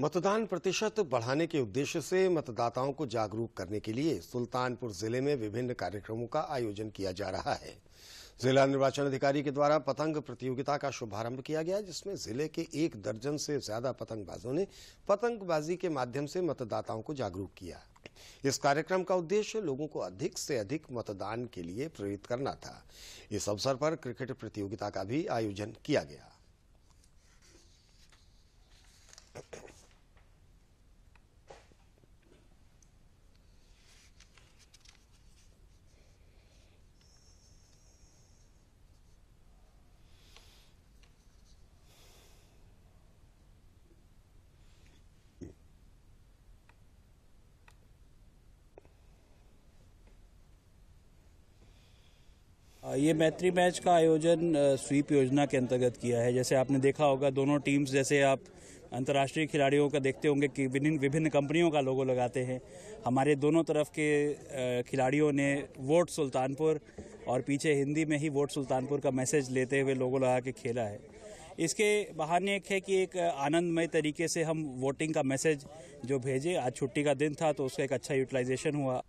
मतदान प्रतिशत बढ़ाने के उद्देश्य से मतदाताओं को जागरूक करने के लिए सुल्तानपुर ज़िले में विभिन्न कार्यक्रमों का आयोजन किया जा रहा है। जिला निर्वाचन अधिकारी के द्वारा पतंग प्रतियोगिता का शुभारंभ किया गया, जिसमें ज़िले के एक दर्जन से ज़्यादा पतंगबाजों ने पतंगबाजी के माध्यम से मतदाताओं को जागरूक किया। इस कार्यक्रम का उद्देश्य लोगों को अधिक से अधिक मतदान के लिए प्रेरित करना था। इस अवसर पर क्रिकेट प्रतियोगिता का भी आयोजन किया गया। ये मैत्री मैच का आयोजन स्वीप योजना के अंतर्गत किया है। जैसे आपने देखा होगा, दोनों टीम्स जैसे आप अंतर्राष्ट्रीय खिलाड़ियों का देखते होंगे कि विभिन्न विभिन्न कंपनियों का लोगो लगाते हैं। हमारे दोनों तरफ़ के खिलाड़ियों ने वोट सुल्तानपुर और पीछे हिंदी में ही वोट सुल्तानपुर का मैसेज लेते हुए लोगो लगा के खेला है। इसके बहाने एक है कि एक आनंदमय तरीके से हम वोटिंग का मैसेज जो भेजे, आज छुट्टी का दिन था तो उसका एक अच्छा यूटिलाइजेशन हुआ।